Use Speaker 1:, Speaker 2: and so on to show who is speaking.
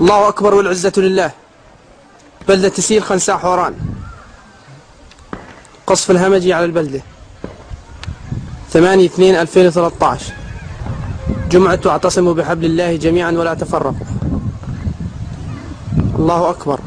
Speaker 1: الله أكبر والعزة لله. بلدة تسيل خنساء حوران. قصف الهمجي على البلدة. 8 2 2013 جمعة واعتصموا بحبل الله جميعا ولا تفرقوا. الله أكبر.